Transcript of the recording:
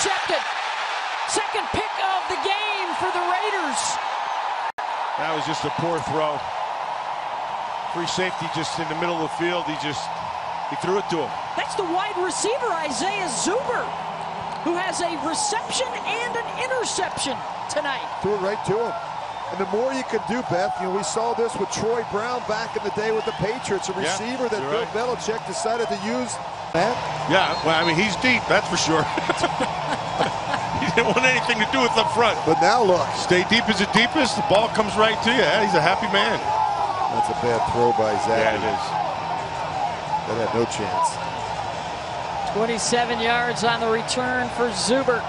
intercepted. Second pick of the game for the Raiders. That was just a poor throw. Free safety just in the middle of the field. He just he threw it to him. That's the wide receiver, Isaiah Zuber, who has a reception and an interception tonight. Threw it right to him. And the more you can do, Beth, you know, we saw this with Troy Brown back in the day with the Patriots, a Yeah, receiver that you're Bill right. Belichick decided to use. That Yeah, well, I mean, he's deep, that's for sure. he didn't want anything to do with up front. But now look, Stay deep as the deepest, the ball comes right to you. Yeah, he's a happy man. that's a bad throw by Zach. Yeah, it is. That had no chance. 27 yards on the return for Zuber.